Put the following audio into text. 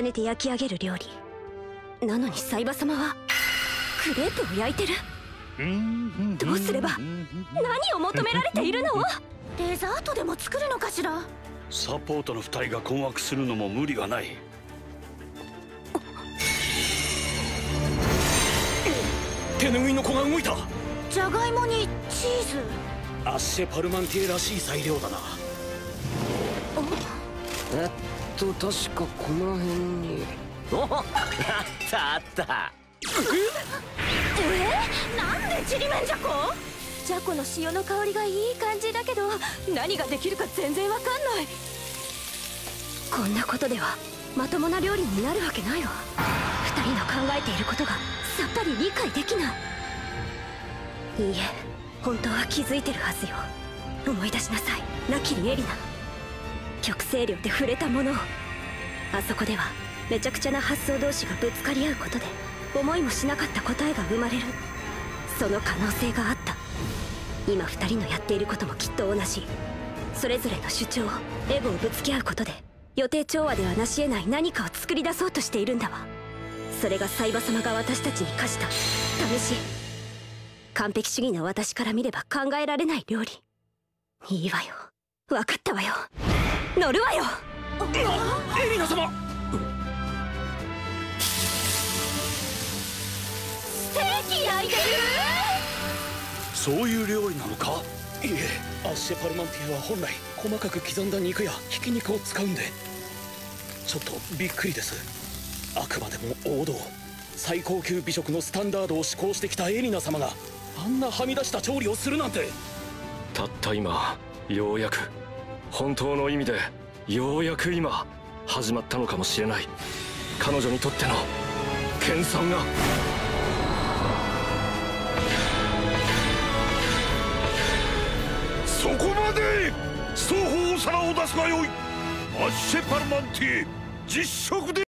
重ねて焼き上げる料理。なのにサイバ様はクレープを焼いてる？どうすれば何を求められているの？デザートでも作るのかしら？サポートの2人が困惑するのも無理はない。手拭いの子が動いた。じゃがいもにチーズ。アッシェ・パルマンティエらしい材料だな。えっと確かこの辺に。おあったあった。え？なんでちりめんじゃこ？じゃこの塩の香りがいい感じだけど何ができるか全然わかんない。こんなことではまともな料理になるわけないわ。二人の考えていることがさっぱり理解できない。いいえ本当は気づいてるはずよ。思い出しなさい。ナキリエリナ極清量で触れたものを。あそこではめちゃくちゃな発想同士がぶつかり合うことで思いもしなかった答えが生まれる。その可能性があった。今二人のやっていることもきっと同じ。それぞれの主張エゴをぶつけ合うことで予定調和では成し得ない何かを作り出そうとしているんだわ。それがサイバ様が私たちに課した試し。完璧主義な私から見れば考えられない料理。いいわよ。分かったわよ。乗るわよ。エリナ様。ステーキ焼いてる？そういう料理なのか？いえアッシェ・パルマンティエは本来細かく刻んだ肉やひき肉を使うんで。ちょっとびっくりです。あくまでも王道。最高級美食のスタンダードを施行してきたエリナ様があんなはみ出した調理をするなんて。たった今ようやく本当の意味でようやく今始まったのかもしれない。彼女にとっての研鑽が。そこまで双方お皿を出すがよい。アッシェ・パルマンティ実食で。